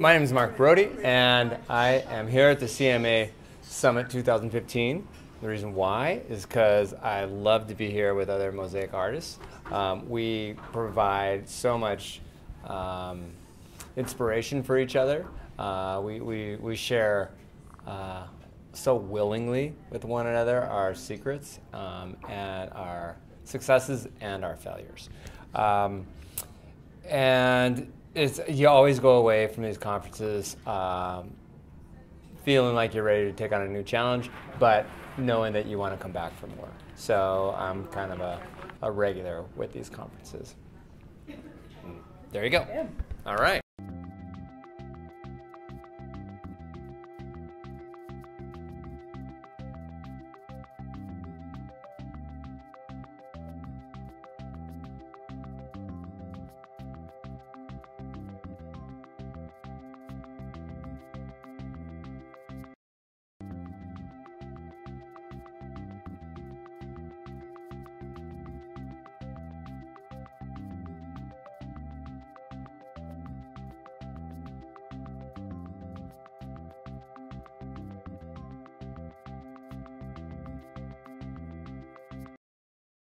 My name is Mark Brody, and I am here at the CMA Summit 2015. The reason why is because I love to be here with other mosaic artists. Um, we provide so much um, inspiration for each other. Uh, we, we, we share uh, so willingly with one another our secrets um, and our successes and our failures. Um, and it's, you always go away from these conferences um, feeling like you're ready to take on a new challenge, but knowing that you want to come back for more. So I'm kind of a, a regular with these conferences. There you go. All right.